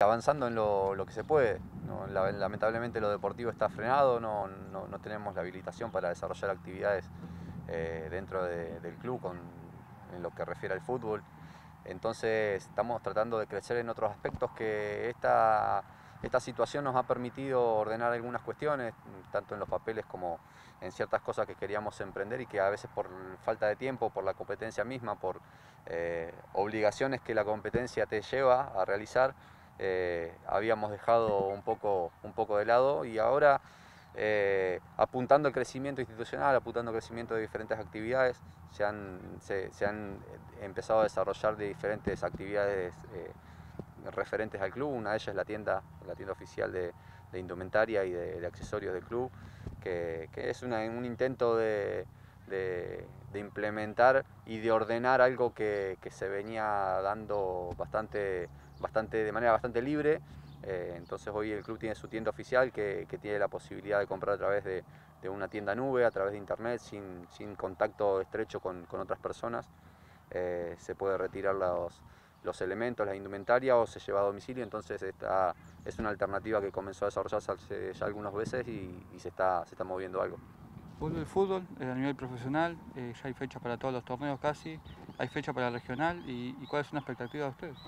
Avanzando en lo, que se puede, lamentablemente lo deportivo está frenado, no, tenemos la habilitación para desarrollar actividades eh, dentro del club en lo que refiere al fútbol. Entonces estamos tratando de crecer en otros aspectos que esta, situación nos ha permitido ordenar algunas cuestiones, tanto en los papeles como en ciertas cosas que queríamos emprender y que a veces por falta de tiempo, por la competencia misma, por eh, obligaciones que la competencia te lleva a realizar, eh, habíamos dejado un poco, un poco de lado y ahora eh, apuntando al crecimiento institucional, apuntando al crecimiento de diferentes actividades, se han, se, han empezado a desarrollar de diferentes actividades referentes al club, una de ellas es la tienda, la tienda oficial de, indumentaria y de, accesorios del club, que, es un intento de, implementar y de ordenar algo que, se venía dando bastante, bastante, de manera bastante libre. Eh, entonces hoy el club tiene su tienda oficial que, tiene la posibilidad de comprar a través de, una tienda nube, a través de internet, sin, contacto estrecho con, otras personas. Eh, se puede retirar los, los elementos, la indumentaria o se lleva a domicilio, entonces esta es una alternativa que comenzó a desarrollarse ya algunos meses y, se, está, se está moviendo algo. Vuelve el fútbol eh, a nivel profesional, eh, ya hay fecha para todos los torneos casi, hay fecha para el regional y, ¿cuál es una expectativa de ustedes?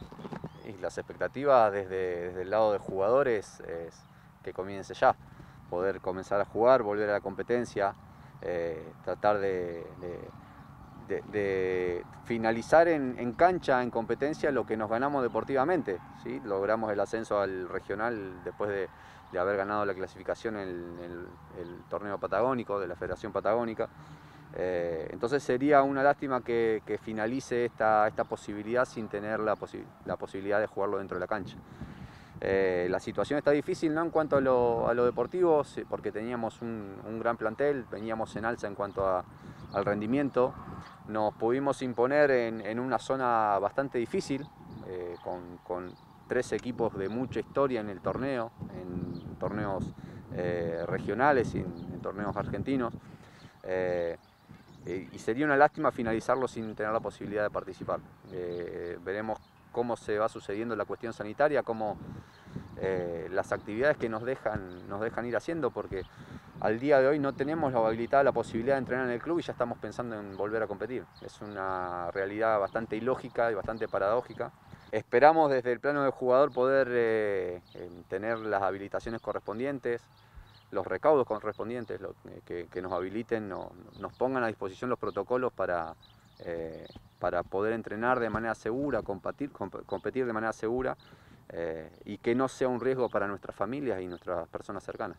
Las expectativas desde, el lado de jugadores es que comience ya, poder comenzar a jugar, volver a la competencia, eh, tratar de, finalizar en, cancha, en competencia, lo que nos ganamos deportivamente. ¿sí? Logramos el ascenso al regional después de, haber ganado la clasificación en el, torneo patagónico de la Federación Patagónica. Eh, entonces sería una lástima que, finalice esta, esta, posibilidad sin tener la, la, posibilidad de jugarlo dentro de la cancha. Eh, la situación está difícil ¿no? en cuanto a lo, a lo deportivo, porque teníamos un, un, gran plantel, veníamos en alza en cuanto a, al rendimiento, nos pudimos imponer en, una zona bastante difícil, eh, con, tres equipos de mucha historia en el torneo, en torneos eh, regionales y en, torneos argentinos. Eh, y sería una lástima finalizarlo sin tener la posibilidad de participar. veremos cómo se va sucediendo la cuestión sanitaria, cómo las actividades que nos dejan, nos dejan ir haciendo, porque al día de hoy no tenemos la habilitada la posibilidad de entrenar en el club y ya estamos pensando en volver a competir. Es una realidad bastante ilógica y bastante paradójica. Esperamos desde el plano del jugador poder eh, tener las habilitaciones correspondientes, los recaudos correspondientes eh, que, nos habiliten, nos pongan a disposición los protocolos para, eh, para poder entrenar de manera segura, competir de manera segura y que no sea un riesgo para nuestras familias y nuestras personas cercanas.